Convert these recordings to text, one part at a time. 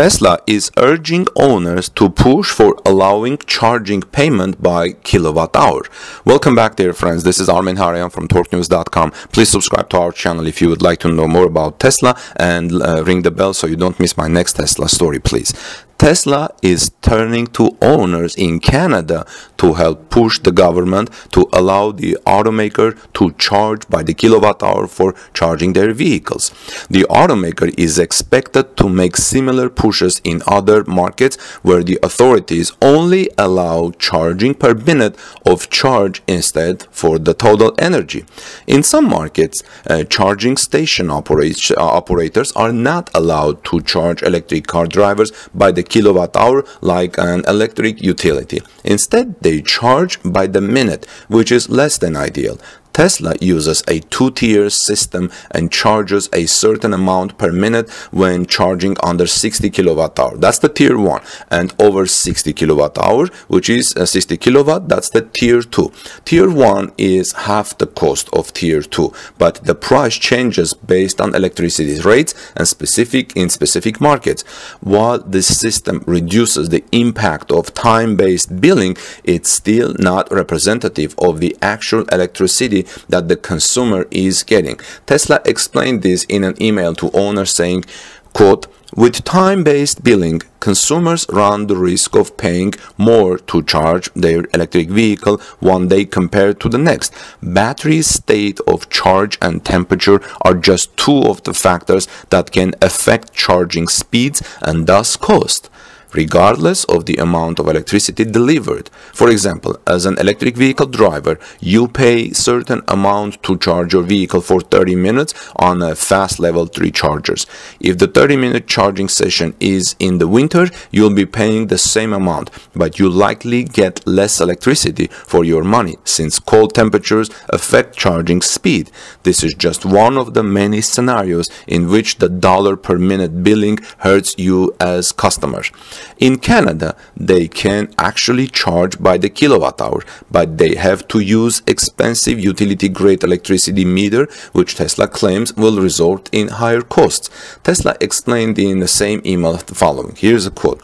Tesla is urging owners to push for allowing charging payment by kilowatt hour. Welcome back, dear friends. This is Armen Hareyan from TorqueNews.com. Please subscribe to our channel if you would like to know more about Tesla and uh, ring the bell so you don't miss my next Tesla story, please. Tesla is turning to owners in Canada to help push the government to allow the automaker to charge by the kilowatt hour for charging their vehicles. The automaker is expected to make similar pushes in other markets where the authorities only allow charging per minute of charge instead for the total energy. In some markets, uh, charging station operat operators are not allowed to charge electric car drivers by the kilowatt hour like an electric utility. Instead, they charge by the minute, which is less than ideal. Tesla uses a two-tier system and charges a certain amount per minute when charging under 60 kilowatt hour. That's the tier 1 and over 60 kilowatt hour which is uh, 60 kilowatt that's the tier 2. Tier 1 is half the cost of tier 2 but the price changes based on electricity rates and specific in specific markets. While this system reduces the impact of time-based billing it's still not representative of the actual electricity that the consumer is getting. Tesla explained this in an email to owners saying, quote, with time-based billing, consumers run the risk of paying more to charge their electric vehicle one day compared to the next. Battery state of charge and temperature are just two of the factors that can affect charging speeds and thus cost regardless of the amount of electricity delivered. For example, as an electric vehicle driver, you pay certain amount to charge your vehicle for 30 minutes on a fast level 3 chargers. If the 30 minute charging session is in the winter, you'll be paying the same amount, but you likely get less electricity for your money since cold temperatures affect charging speed. This is just one of the many scenarios in which the dollar per minute billing hurts you as customers. In Canada, they can actually charge by the kilowatt hour, but they have to use expensive utility grade electricity meter, which Tesla claims will result in higher costs. Tesla explained in the same email the following. Here's a quote.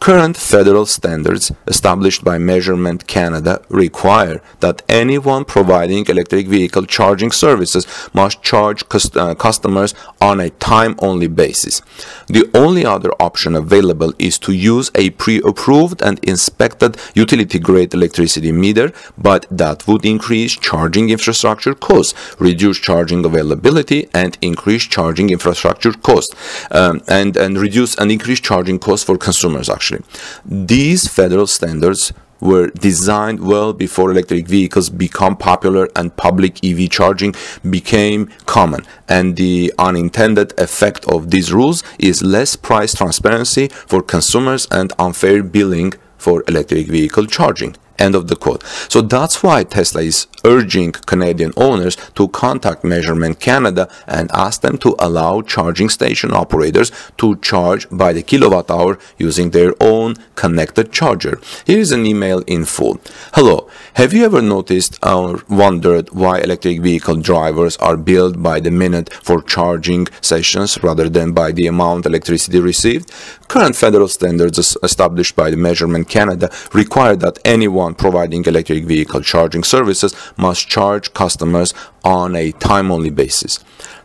Current federal standards established by Measurement Canada require that anyone providing electric vehicle charging services must charge cust uh, customers on a time-only basis. The only other option available is to use a pre-approved and inspected utility-grade electricity meter, but that would increase charging infrastructure costs, reduce charging availability, and increase charging infrastructure costs, um, and, and reduce and increase charging costs for consumers, actually actually. These federal standards were designed well before electric vehicles become popular and public EV charging became common. And the unintended effect of these rules is less price transparency for consumers and unfair billing for electric vehicle charging. End of the quote. So that's why Tesla is urging Canadian owners to contact Measurement Canada and ask them to allow charging station operators to charge by the kilowatt hour using their own connected charger. Here is an email in full. Hello, have you ever noticed or wondered why electric vehicle drivers are billed by the minute for charging sessions rather than by the amount electricity received? Current federal standards established by the Measurement Canada require that anyone anyone providing electric vehicle charging services must charge customers on a time-only basis.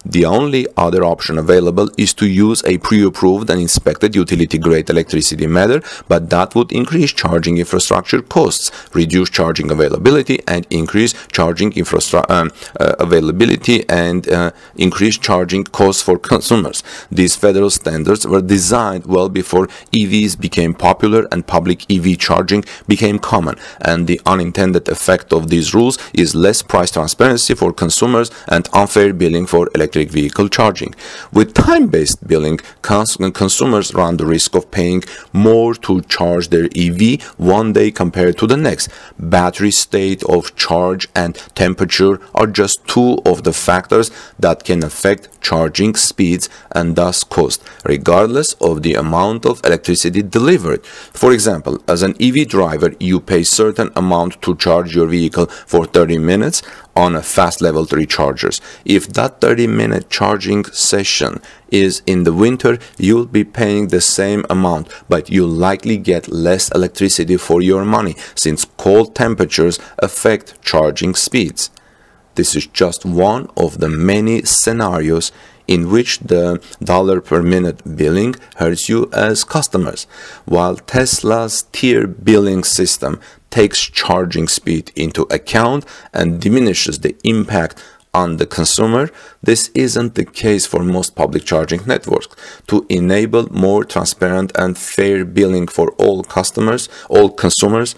The only other option available is to use a pre-approved and inspected utility-grade electricity meter, but that would increase charging infrastructure costs, reduce charging availability, and increase charging infrastructure um, uh, availability and uh, increase charging costs for consumers. These federal standards were designed well before EVs became popular and public EV charging became common, and the unintended effect of these rules is less price transparency for consumers and unfair billing for electricity electric vehicle charging. With time-based billing, cons consumers run the risk of paying more to charge their EV one day compared to the next. Battery state of charge and temperature are just two of the factors that can affect charging speeds and thus cost, regardless of the amount of electricity delivered. For example, as an EV driver, you pay certain amount to charge your vehicle for 30 minutes on a fast level 3 chargers. If that 30 minute charging session is in the winter, you'll be paying the same amount, but you'll likely get less electricity for your money since cold temperatures affect charging speeds. This is just one of the many scenarios in which the dollar per minute billing hurts you as customers, while Tesla's tier billing system takes charging speed into account and diminishes the impact on the consumer, this isn't the case for most public charging networks. To enable more transparent and fair billing for all customers, all consumers,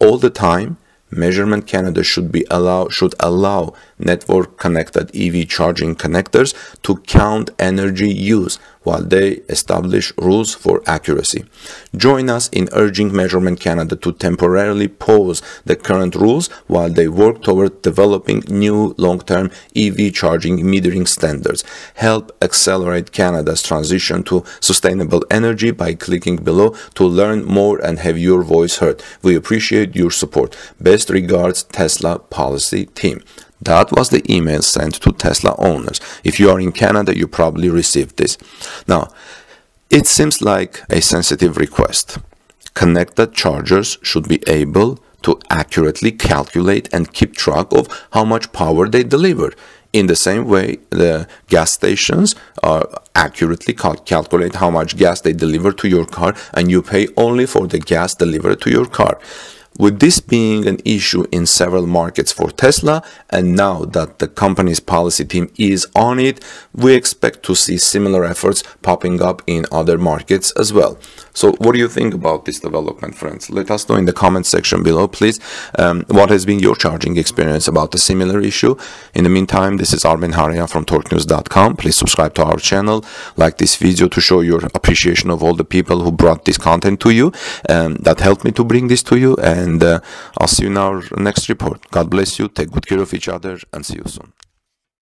all the time, Measurement Canada should be allow should allow network connected EV charging connectors to count energy use while they establish rules for accuracy. Join us in urging Measurement Canada to temporarily pause the current rules while they work toward developing new long-term EV charging metering standards. Help accelerate Canada's transition to sustainable energy by clicking below to learn more and have your voice heard. We appreciate your support. Best regards, Tesla Policy Team. That was the email sent to Tesla owners. If you are in Canada, you probably received this. Now, it seems like a sensitive request. Connected chargers should be able to accurately calculate and keep track of how much power they deliver. In the same way, the gas stations are accurately cal calculate how much gas they deliver to your car, and you pay only for the gas delivered to your car. With this being an issue in several markets for Tesla, and now that the company's policy team is on it, we expect to see similar efforts popping up in other markets as well. So, what do you think about this development, friends? Let us know in the comment section below, please. Um, what has been your charging experience about a similar issue? In the meantime, this is Armen Hareyan from TorqueNews.com. Please subscribe to our channel, like this video to show your appreciation of all the people who brought this content to you. Um, that helped me to bring this to you. And and uh, I'll see you in our next report. God bless you. Take good care of each other and see you soon.